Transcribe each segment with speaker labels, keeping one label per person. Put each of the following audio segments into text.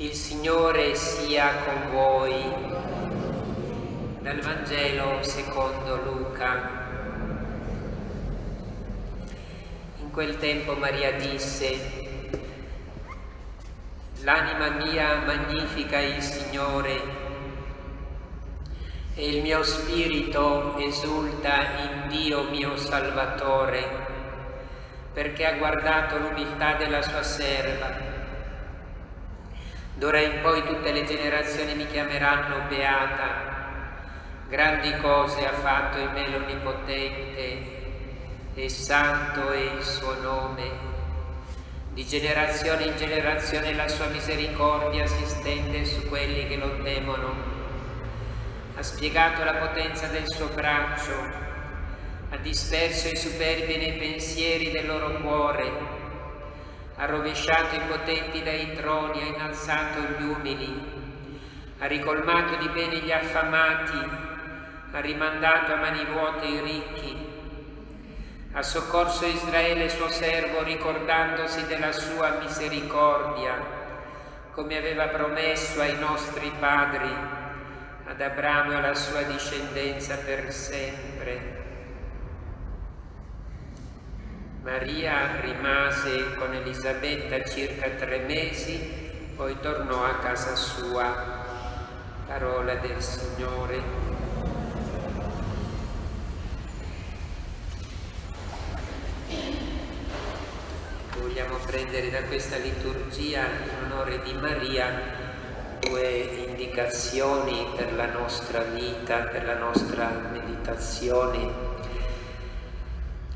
Speaker 1: Il Signore sia con voi. Dal Vangelo secondo Luca. In quel tempo Maria disse, L'anima mia magnifica il Signore e il mio spirito esulta in Dio mio Salvatore, perché ha guardato l'umiltà della sua serva D'ora in poi tutte le generazioni mi chiameranno beata. Grandi cose ha fatto in me l'Onnipotente e santo è il suo nome. Di generazione in generazione la sua misericordia si stende su quelli che lo temono. Ha spiegato la potenza del suo braccio, ha disperso i superbi nei pensieri del loro cuore ha rovesciato i potenti dai troni, ha innalzato gli umili, ha ricolmato di bene gli affamati, ha rimandato a mani vuote i ricchi, ha soccorso Israele suo servo ricordandosi della sua misericordia, come aveva promesso ai nostri padri, ad Abramo e alla sua discendenza per sempre. Maria rimase con Elisabetta circa tre mesi, poi tornò a casa sua. Parola del Signore. Vogliamo prendere da questa liturgia in onore di Maria due indicazioni per la nostra vita, per la nostra meditazione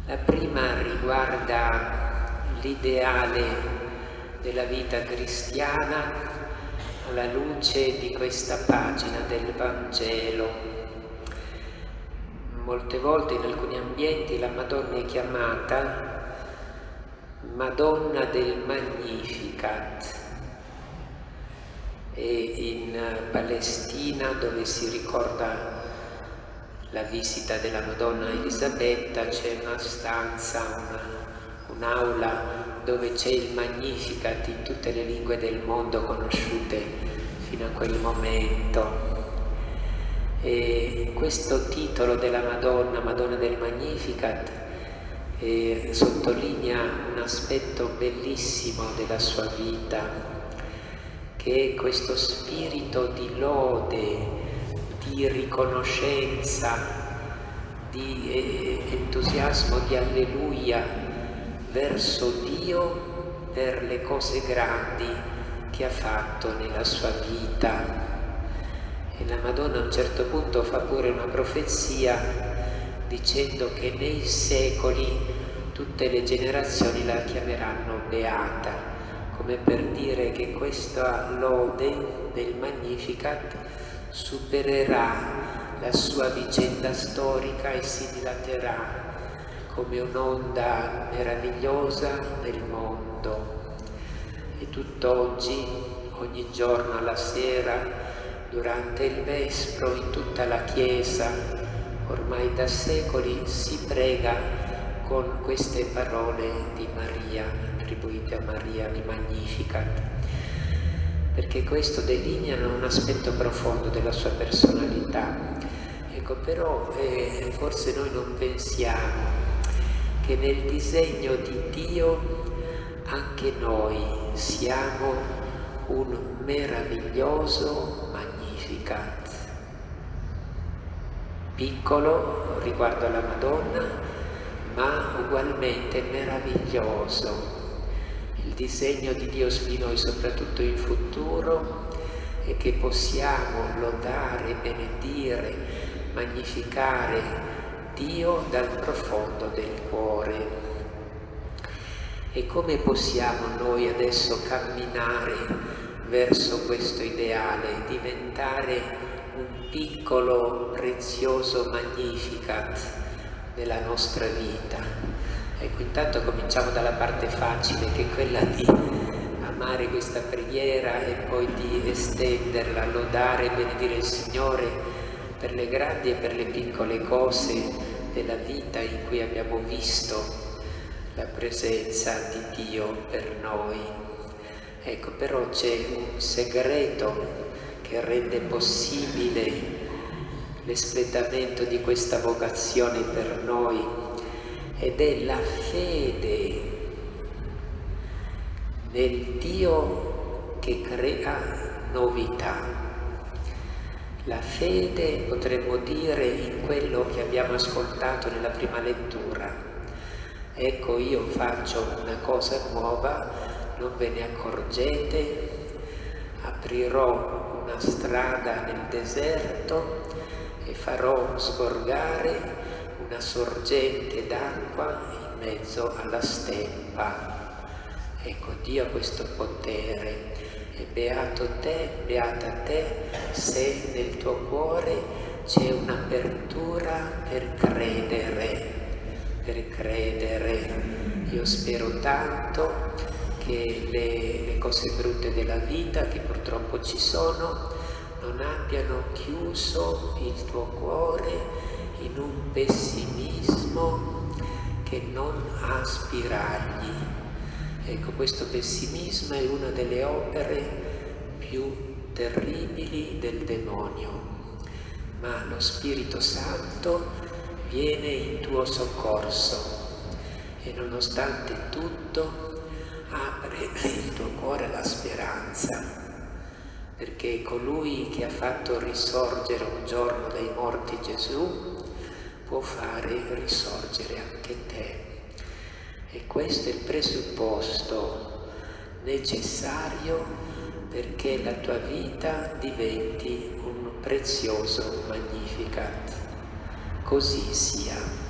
Speaker 1: la prima riguarda l'ideale della vita cristiana alla luce di questa pagina del Vangelo. Molte volte in alcuni ambienti la Madonna è chiamata Madonna del Magnificat e in Palestina dove si ricorda la visita della Madonna Elisabetta c'è una stanza, un'aula un dove c'è il Magnificat in tutte le lingue del mondo conosciute fino a quel momento. E questo titolo della Madonna, Madonna del Magnificat, eh, sottolinea un aspetto bellissimo della sua vita, che è questo spirito di lode, di riconoscenza, di eh, entusiasmo, di alleluia verso Dio per le cose grandi che ha fatto nella sua vita. E la Madonna a un certo punto fa pure una profezia dicendo che nei secoli tutte le generazioni la chiameranno beata, come per dire che questa lode del Magnificat supererà la sua vicenda storica e si dilaterà come un'onda meravigliosa nel mondo. E tutt'oggi, ogni giorno alla sera, durante il Vespro, in tutta la Chiesa, ormai da secoli, si prega con queste parole di Maria, attribuite a Maria, di Magnificat perché questo delinea un aspetto profondo della sua personalità. Ecco, però eh, forse noi non pensiamo che nel disegno di Dio anche noi siamo un meraviglioso Magnificat. Piccolo riguardo alla Madonna, ma ugualmente meraviglioso il disegno di Dio di noi, soprattutto in futuro, è che possiamo lodare, benedire, magnificare Dio dal profondo del cuore. E come possiamo noi adesso camminare verso questo ideale, diventare un piccolo, prezioso magnificat nella nostra vita? Ecco, intanto cominciamo dalla parte facile, che è quella di amare questa preghiera e poi di estenderla, lodare e benedire il Signore per le grandi e per le piccole cose della vita in cui abbiamo visto la presenza di Dio per noi. Ecco, però c'è un segreto che rende possibile l'espletamento di questa vocazione per noi ed è la fede nel Dio che crea novità. La fede, potremmo dire, in quello che abbiamo ascoltato nella prima lettura. Ecco, io faccio una cosa nuova, non ve ne accorgete, aprirò una strada nel deserto e farò sgorgare una sorgente d'acqua in mezzo alla steppa. Ecco, Dio ha questo potere e beato te, beata te, se nel tuo cuore c'è un'apertura per credere, per credere. Io spero tanto che le, le cose brutte della vita, che purtroppo ci sono, non abbiano chiuso il tuo cuore in un pessimismo che non ha spiragli Ecco, questo pessimismo è una delle opere più terribili del demonio, ma lo Spirito Santo viene in tuo soccorso e nonostante tutto apre il tuo cuore alla speranza, perché colui che ha fatto risorgere un giorno dai morti Gesù può fare risorgere anche te. E questo è il presupposto necessario perché la tua vita diventi un prezioso Magnificat. Così sia.